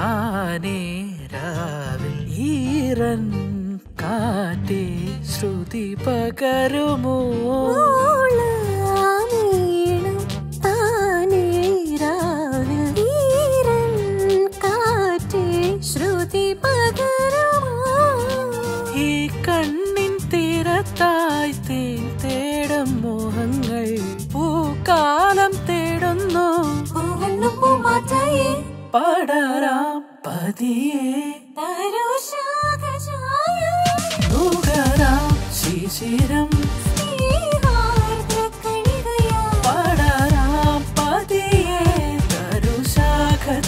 താനേ രാവിൽ ഈറൻ കാട്ടി ശ്രുതി പകരുമോ? കണ്ണിൻ മോഹങ്ങൾ പൂക്കാലം തേടുന്നു. പൂമാറ്റായി പടരാം പതിയെ. നുകരാം ശിശിരം. പടരാ പതിയെ. തരുശാഖ